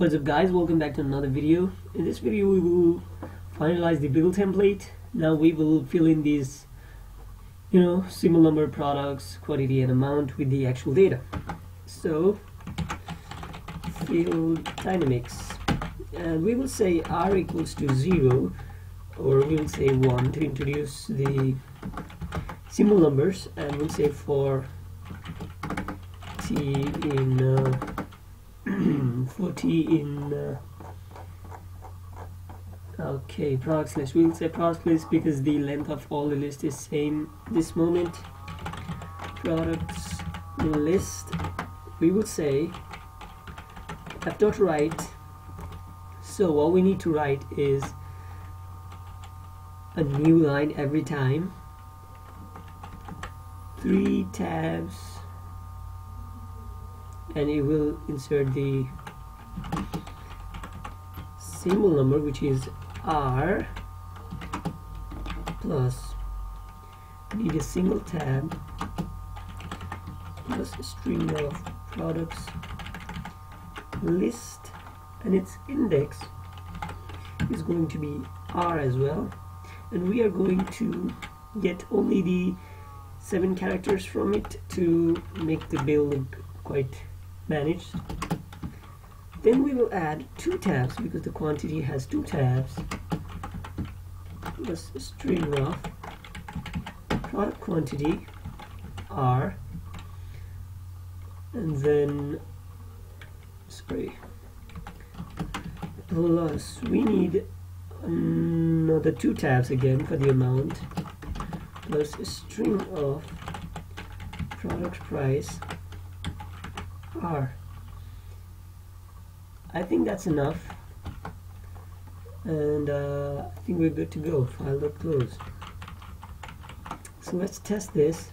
What's up guys, welcome back to another video. In this video we will finalize the bill template. Now we will fill in these, you know, symbol number products, quantity and amount with the actual data. So, field dynamics. And we will say r equals to 0 or we will say 1 to introduce the symbol numbers and we'll say for t in uh, 40 in uh, okay products list we'll say products list because the length of all the list is same this moment. Products list we will say f dot write. So what we need to write is a new line every time. Three tabs. And it will insert the symbol number which is R plus need a single tab plus a string of products list and its index is going to be R as well. And we are going to get only the seven characters from it to make the build quite managed then we will add two tabs because the quantity has two tabs. Plus string of product quantity r. And then sorry. Plus we need another two tabs again for the amount. Plus a string of product price R. I think that's enough. And uh, I think we're good to go. File.close so let's test this.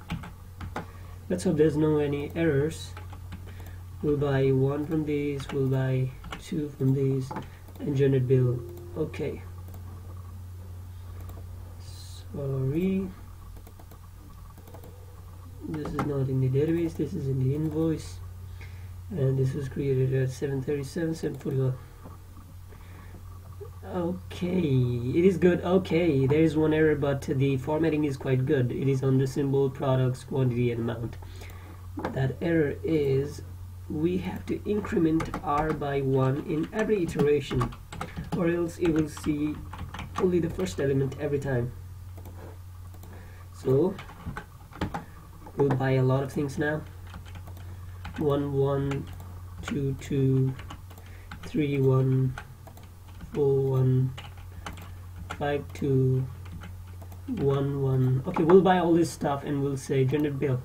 Let's hope there's no any errors. We'll buy one from these we'll buy two from these and generate bill. Okay. Sorry. This is not in the database this is in the invoice and this was created at 737 741 okay it is good. Okay there is one error but the formatting is quite good. It is on the symbol products quantity and amount. That error is we have to increment r by 1 in every iteration or else it will see only the first element every time. So we'll buy a lot of things now one one two two three one four one five two one one. Okay we'll buy all this stuff and we'll say generate bill.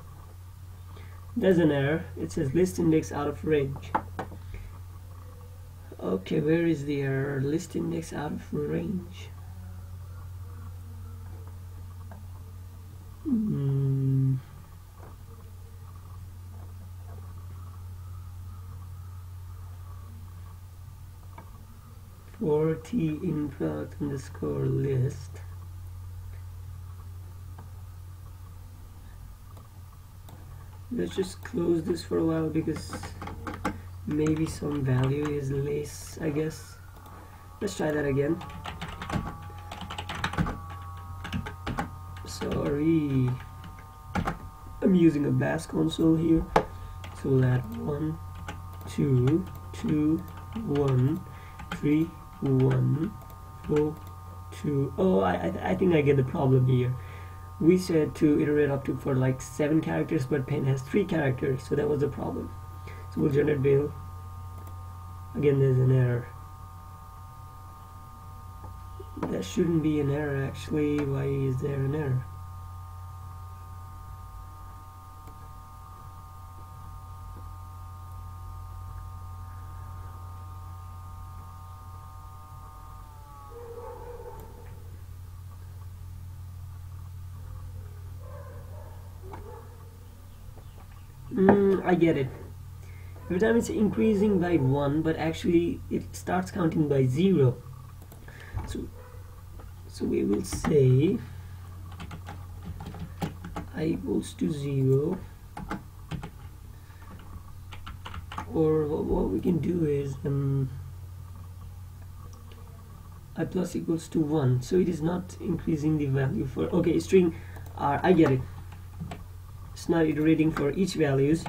There's an error. It says list index out of range. Okay where is the error? List index out of range. Mm. 40 in product underscore list. Let's just close this for a while because maybe some value is less I guess. Let's try that again. Sorry. I'm using a bash console here. So we'll add one two two one three one four two. Oh I, I, think I get the problem here. We said to iterate up to for like seven characters but pen has three characters so that was the problem. So we'll generate bill. Again there's an error. That shouldn't be an error actually. Why is there an error Mm, I get it. Every time it's increasing by 1, but actually it starts counting by 0. So, so we will say i equals to 0 or what we can do is um, i plus equals to 1 so it is not increasing the value for okay string r i get it it's not iterating for each values.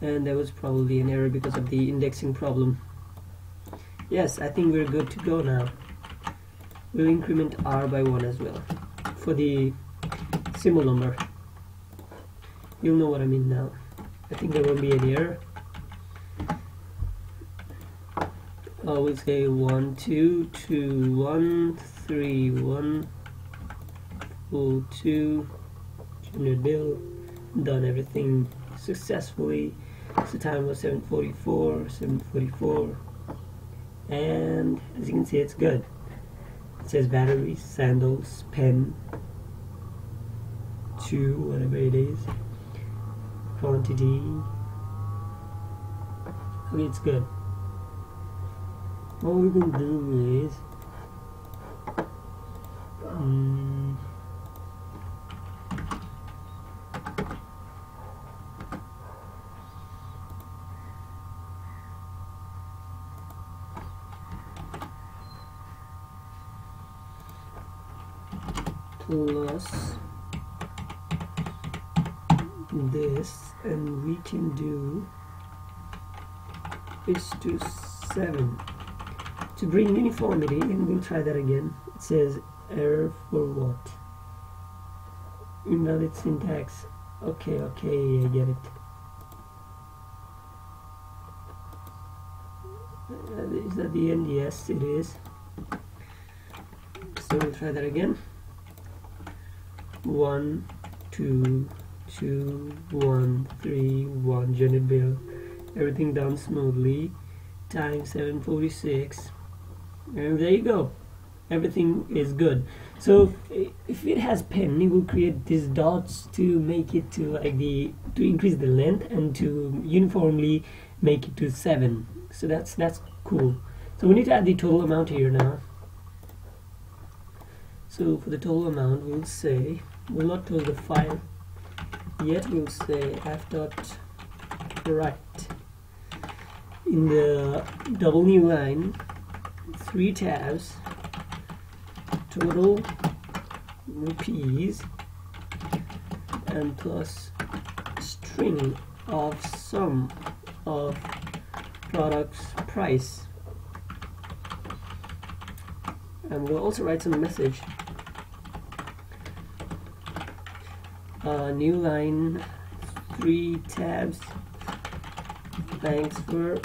And that was probably an error because of the indexing problem. Yes I think we're good to go now. We'll increment r by 1 as well for the symbol number. You'll know what I mean now. I think there won't be any error. I will say 1 2 2 1 3 1 full 2 generate bill done everything successfully. The time was 744 744 and as you can see it's good. It says batteries sandals pen two whatever it is quantity. Okay it's good. What we can do is um, plus this and we can do is to 7 to bring uniformity and we'll try that again. It says error for what? Invalid syntax. Okay okay I get it. Uh, that the end? Yes it is. So we'll try that again one two two one three one generate bill everything done smoothly. Time 746 and there you go. Everything is good. So if it has pen it will create these dots to make it to like the to increase the length and to uniformly make it to seven. So that's that's cool. So we need to add the total amount here now. So for the total amount we'll say not tell the file. Yet we'll say f dot write in the double new line three tabs total rupees and plus string of sum of products price. And we'll also write some message uh, new line three tabs thanks for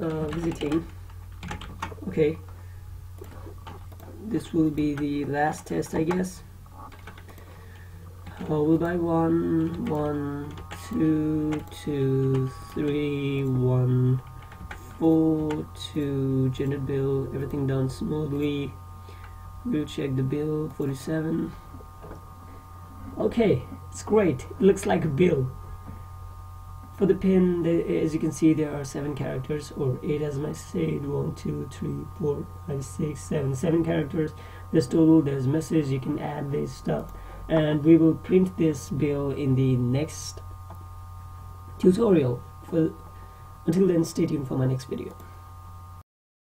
uh, visiting. Okay. This will be the last test I guess. Uh, we'll buy one one two two three one four two generate bill everything done smoothly. We'll check the bill 47 okay it's great. It looks like a bill. For the pin as you can see there are seven characters or eight as I said. One two three four five six seven. Seven characters. There's total there's message you can add this stuff. And we will print this bill in the next tutorial. For until then stay tuned for my next video